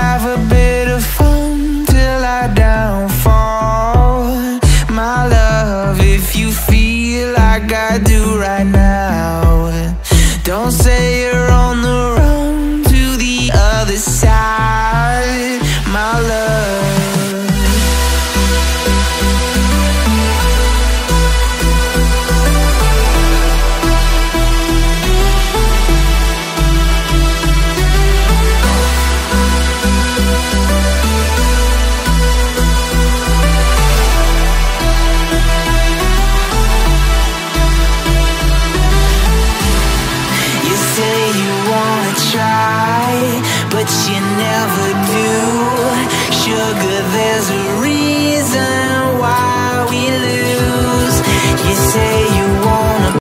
have a bit of fun till I downfall My love, if you feel like I do right now Don't say you're wrong. you wanna try, but you never do. Sugar, there's a reason.